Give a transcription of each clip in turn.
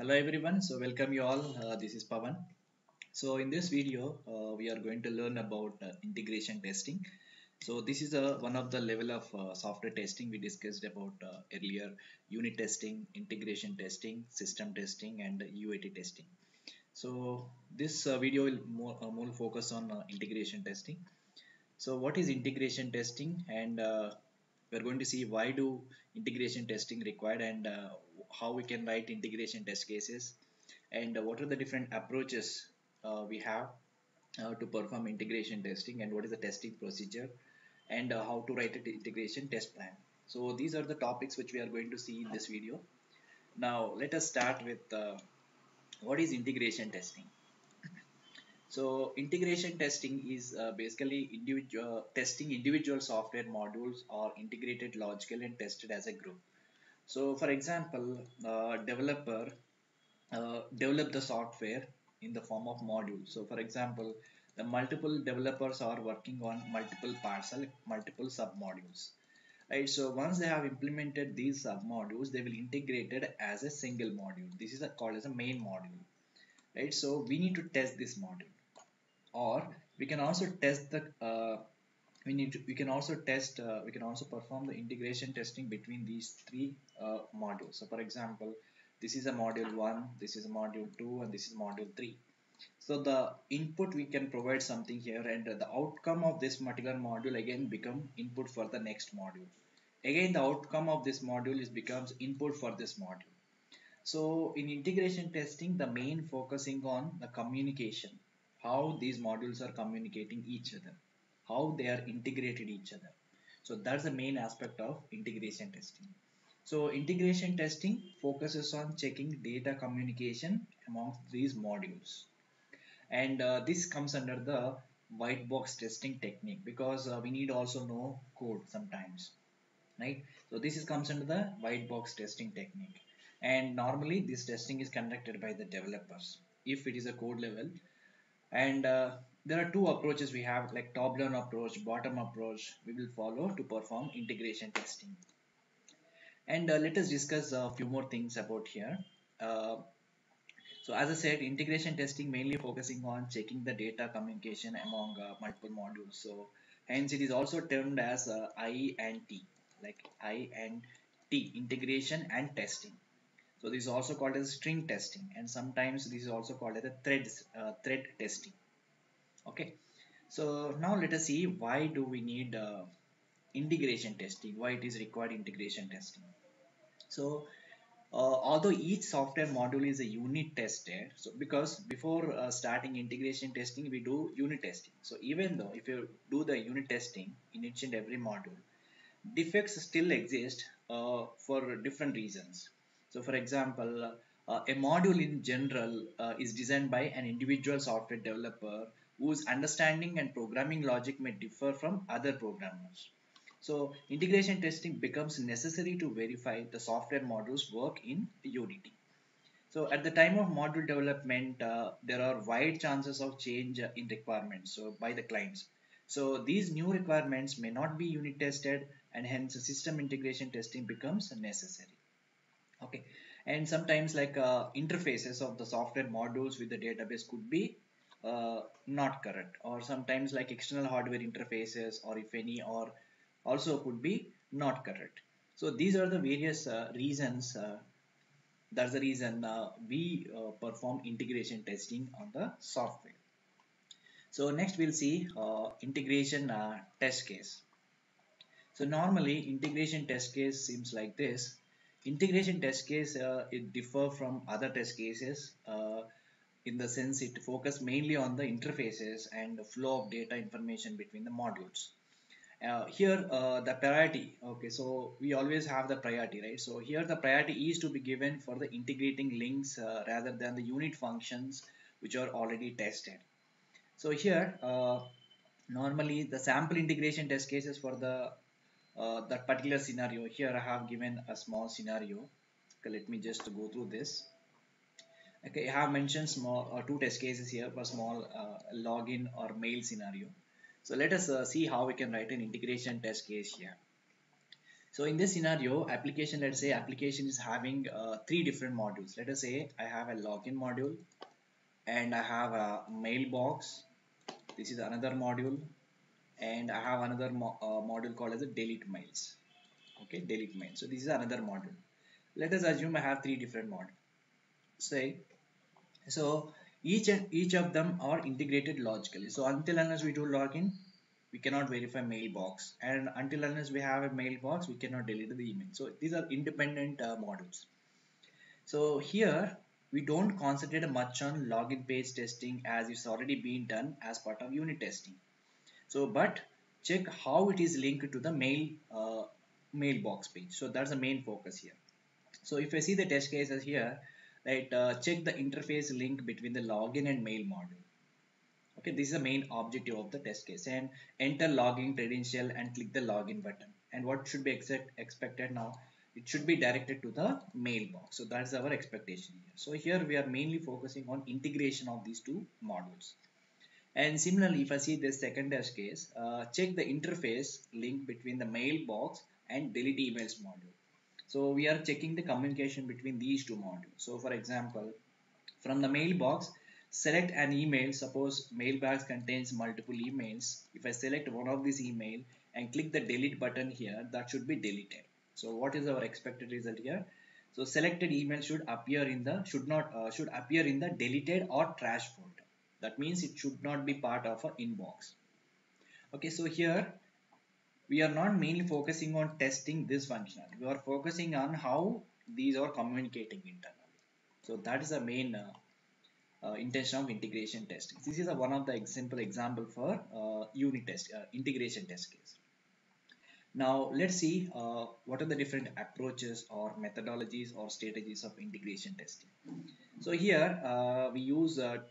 Hello everyone, so welcome you all. Uh, this is Pavan. So in this video, uh, we are going to learn about uh, integration testing. So this is a, one of the level of uh, software testing we discussed about uh, earlier unit testing, integration testing, system testing and UAT testing. So this uh, video will more, uh, more focus on uh, integration testing. So what is integration testing and we're going to see why do integration testing required and uh, how we can write integration test cases and what are the different approaches uh, we have uh, to perform integration testing and what is the testing procedure and uh, how to write an integration test plan. So these are the topics which we are going to see in this video. Now let us start with uh, what is integration testing? So integration testing is uh, basically individual testing individual software modules or integrated logical and tested as a group. So for example, uh, developer uh, develop the software in the form of modules. So for example, the multiple developers are working on multiple parcel, multiple submodules. Right, so once they have implemented these submodules, they will integrate it as a single module. This is a, called as a main module. Right, so we need to test this module or we can also test the uh, we need to, we can also test uh, we can also perform the integration testing between these three uh, modules. So for example this is a module 1 this is a module 2 and this is module 3 so the input we can provide something here and the outcome of this particular module again become input for the next module. Again the outcome of this module is becomes input for this module. So in integration testing the main focusing on the communication how these modules are communicating each other how they are integrated each other. So that's the main aspect of integration testing. So integration testing focuses on checking data communication amongst these modules. And uh, this comes under the white box testing technique because uh, we need also know code sometimes right? So this is comes under the white box testing technique. And normally this testing is conducted by the developers if it is a code level. And uh, there are two approaches we have like top down approach bottom approach we will follow to perform integration testing. And uh, let us discuss a few more things about here. Uh, so as I said integration testing mainly focusing on checking the data communication among uh, multiple modules. So hence it is also termed as uh, I and T like I and T integration and testing. So this is also called as string testing and sometimes this is also called as a thread, uh, thread testing. Okay. So now let us see why do we need uh, integration testing, why it is required integration testing. So uh, although each software module is a unit tested, so because before uh, starting integration testing, we do unit testing. So even though if you do the unit testing in each and every module, defects still exist uh, for different reasons. So for example, uh, a module in general uh, is designed by an individual software developer whose understanding and programming logic may differ from other programmers. So integration testing becomes necessary to verify the software modules work in Unity. So at the time of module development, uh, there are wide chances of change in requirements so by the clients. So these new requirements may not be unit tested and hence system integration testing becomes necessary okay and sometimes like uh, interfaces of the software modules with the database could be uh, not correct or sometimes like external hardware interfaces or if any or also could be not correct so these are the various uh, reasons uh, that's the reason uh, we uh, perform integration testing on the software. So next we'll see integration test case. So normally integration test case seems like this. Integration test case uh, it differ from other test cases uh, in the sense it focus mainly on the interfaces and the flow of data information between the modules. Uh, here uh, the priority okay so we always have the priority right? So here the priority is to be given for the integrating links uh, rather than the unit functions which are already tested. So here uh, normally the sample integration test cases for the uh, that particular scenario here I have given a small scenario. Okay let me just go through this okay I have mentioned small uh, two test cases here for small uh, login or mail scenario. So let us uh, see how we can write an integration test case here. So in this scenario application let's say application is having uh, three different modules. Let us say I have a login module and I have a mailbox. This is another module. And I have another mo uh, module called as a delete mails. Okay delete mail. So this is another module. Let us assume I have three different modules say so each each of them are integrated logically. So until unless we do login we cannot verify mailbox. And until unless we have a mailbox we cannot delete the email. So these are independent uh, modules so here we don't concentrate much on login page testing as it's already been done as part of unit testing. So but check how it is linked to the mail uh, mailbox page. So that's the main focus here. So if I see the test cases here right uh, check the interface link between the login and mail module. Okay this is the main objective of the test case. And enter login credential and click the login button. And what should be expect, expected now it should be directed to the mailbox. So that's our expectation here. So here we are mainly focusing on integration of these two modules. And similarly if i see this second test case uh, check the interface link between the mailbox and delete emails module so we are checking the communication between these two modules. So for example from the mailbox select an email. Suppose mailbox contains multiple emails. If i select one of these email and click the delete button here that should be deleted. So what is our expected result here? So selected email should appear in the should not uh, should appear in the deleted or trash folder. That means it should not be part of an inbox. Okay so here we are not mainly focusing on testing this functionality we are focusing on how these are communicating internally so that is the main uh, uh, intention of integration testing. This is a, one of the simple example for uh, unit test, uh, integration test case. Now let's see uh, what are the different approaches or methodologies or strategies of integration testing. So here uh, we use a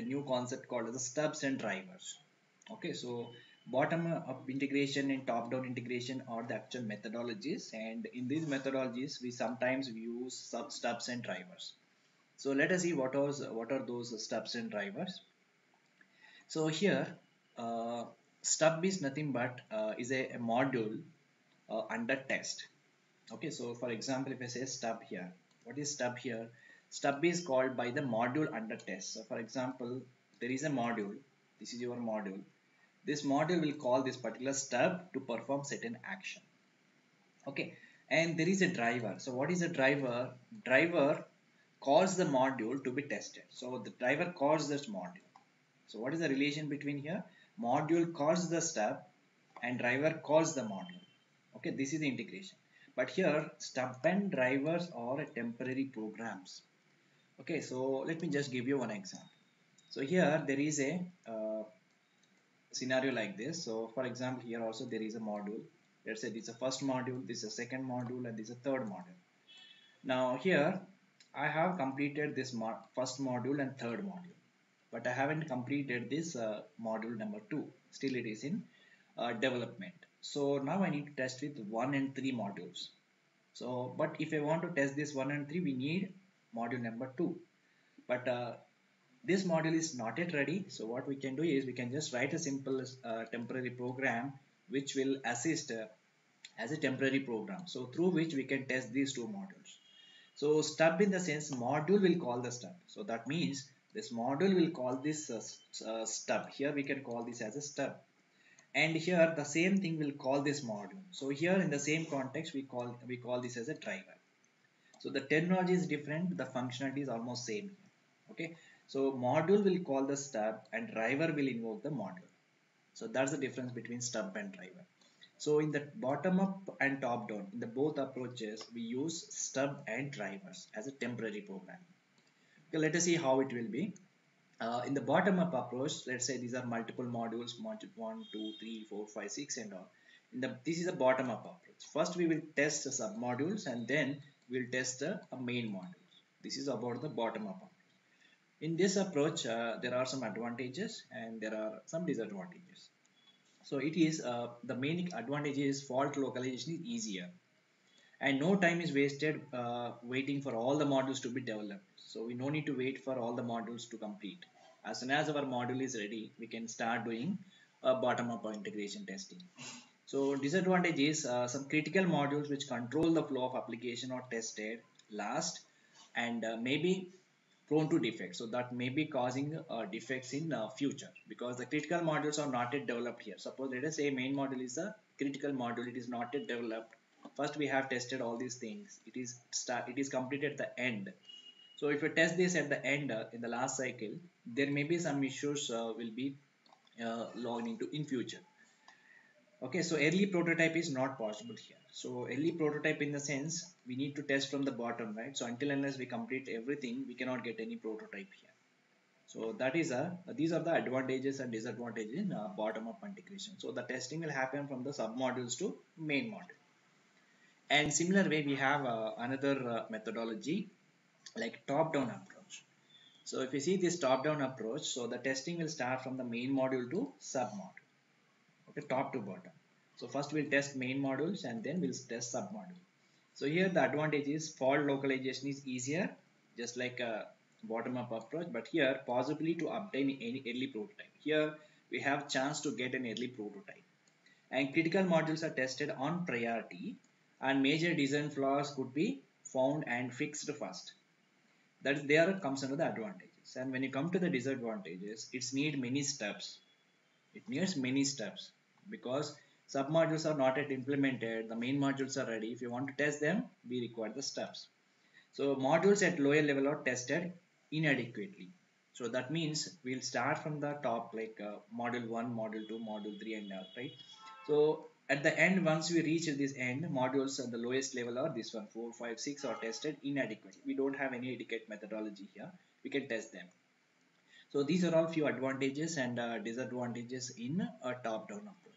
new concept called the stubs and drivers. Okay, so bottom up integration and top down integration are the actual methodologies. And in these methodologies we sometimes use sub stubs and drivers. So let us see what are what are those stubs and drivers. So here uh, stub is nothing but uh, is a, a module uh, under test. Okay so for example if I say stub here what is stub here? Stub is called by the module under test. So for example there is a module. This is your module this module will call this particular stub to perform certain action okay and there is a driver so what is a driver driver calls the module to be tested. So the driver calls this module. So what is the relation between here? Module calls the stub and driver calls the module. Okay, this is the integration. But here stub and drivers are temporary programs. Okay, so let me just give you one example. So here there is a uh, scenario like this. So for example, here also there is a module. Let's say this is a first module, this is a second module, and this is a third module. Now here I have completed this mo first module and third module but I haven't completed this uh, module number 2 still it is in uh, development so now I need to test with 1 and 3 modules so but if I want to test this 1 and 3 we need module number 2 but uh, this module is not yet ready so what we can do is we can just write a simple uh, temporary program which will assist uh, as a temporary program so through which we can test these two modules so stub in the sense module will call the stub. So that means this module will call this uh, uh, stub. Here we can call this as a stub. And here the same thing will call this module. So here in the same context we call we call this as a driver. So the terminology is different, the functionality is almost same. Okay. So module will call the stub and driver will invoke the module. So that's the difference between stub and driver. So in the bottom up and top down, in the both approaches, we use stub and drivers as a temporary program. Okay, let us see how it will be. Uh, in the bottom up approach, let's say these are multiple modules, module 1, 2, 3, 4, 5, 6 and all. In the, this is a bottom up approach. First we will test the sub modules and then we'll test the uh, main modules. This is about the bottom up approach. In this approach, uh, there are some advantages and there are some disadvantages. So it is uh, the main advantage is fault localization is easier and no time is wasted uh, waiting for all the modules to be developed. So we no need to wait for all the modules to complete. As soon as our module is ready, we can start doing a bottom-up integration testing. So disadvantage is uh, some critical modules which control the flow of application are tested last and uh, maybe prone to defects. So that may be causing uh, defects in uh, future because the critical modules are not yet developed here. Suppose let us say main module is a critical module. It is not yet developed. First we have tested all these things. It is start. It is completed at the end. So if you test this at the end uh, in the last cycle, there may be some issues uh, will be uh, logged into in future okay so early prototype is not possible here. So early prototype in the sense we need to test from the bottom right? So until unless we complete everything we cannot get any prototype here. So that is a these are the advantages and disadvantages in uh, bottom up integration. So the testing will happen from the sub modules to main module. And similar way we have uh, another uh, methodology like top down approach. So if you see this top down approach so the testing will start from the main module to sub module okay top to bottom. So first we'll test main modules and then we'll test sub module so here the advantage is fault localization is easier just like a bottom up approach but here possibly to obtain any early prototype. Here we have chance to get an early prototype. And critical modules are tested on priority and major design flaws could be found and fixed first. That there comes under the advantages. And when you come to the disadvantages it's need many stubs. It needs many stubs because submodules are not yet implemented the main modules are ready. If you want to test them we require the stubs. So modules at lower level are tested inadequately. So that means we'll start from the top like uh, module 1 module 2 module 3 and all right? So at the end once we reach this end modules at the lowest level are this one 4 5 6 are tested inadequately. We don't have any adequate methodology here. We can test them. So these are all few advantages and uh, disadvantages in a top down approach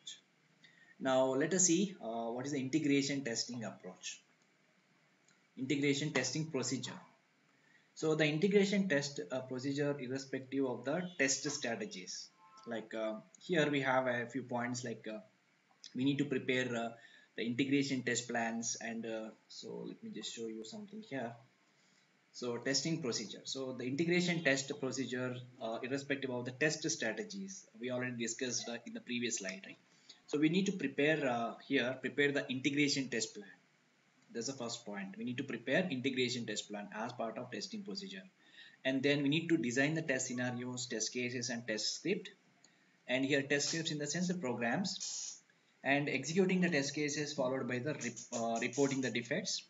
now let us see uh, what is the integration testing approach. Integration testing procedure. So the integration test uh, procedure irrespective of the test strategies. Like uh, here we have a few points like uh, we need to prepare uh, the integration test plans and uh, so let me just show you something here. So testing procedure. So the integration test procedure irrespective of the test strategies we already discussed in the previous slide right so we need to prepare uh, here, prepare the integration test plan. That's the first point. We need to prepare integration test plan as part of testing procedure. And then we need to design the test scenarios, test cases and test script. And here test scripts in the sense of programs and executing the test cases followed by the rep uh, reporting the defects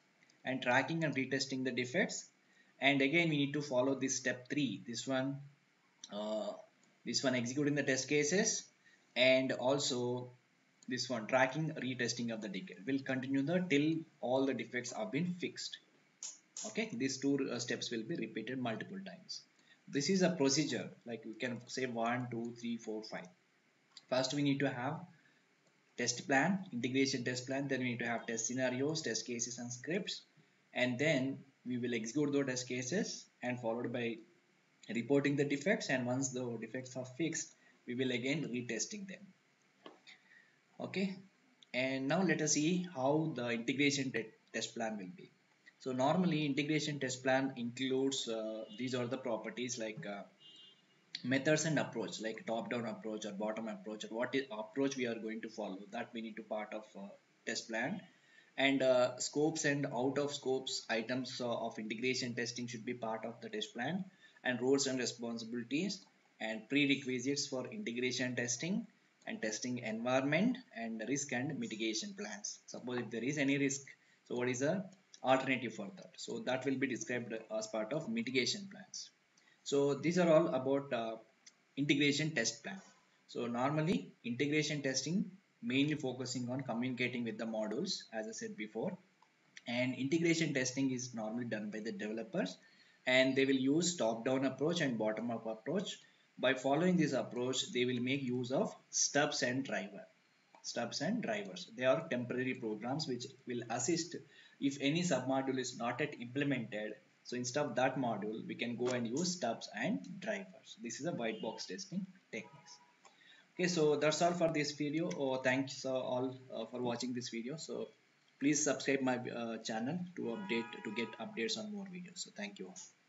and tracking and retesting the defects and again we need to follow this step 3 this one uh, this one executing the test cases and also this one tracking retesting of the decay will continue the till all the defects have been fixed. Okay these two uh, steps will be repeated multiple times. This is a procedure like we can say one two three four five. First we need to have test plan integration test plan then we need to have test scenarios test cases and scripts and then we will execute those test cases and followed by reporting the defects and once the defects are fixed we will again retesting them okay? And now let us see how the integration te test plan will be. So normally integration test plan includes uh, these are the properties like uh, methods and approach like top down approach or bottom approach or what is approach we are going to follow. That we need to part of uh, test plan. And uh, scopes and out of scopes items uh, of integration testing should be part of the test plan. And roles and responsibilities and prerequisites for integration testing and testing environment and risk and mitigation plans. Suppose if there is any risk, so what is the alternative for that? So that will be described as part of mitigation plans. So these are all about uh, integration test plan. So normally integration testing mainly focusing on communicating with the modules as I said before and integration testing is normally done by the developers and they will use top down approach and bottom up approach by following this approach, they will make use of stubs and driver. Stubs and drivers. They are temporary programs which will assist if any submodule is not yet implemented. So instead of that module, we can go and use stubs and drivers. This is a white box testing techniques. Okay, so that's all for this video. Oh, thanks uh, all uh, for watching this video. So please subscribe my uh, channel to update to get updates on more videos. So thank you all.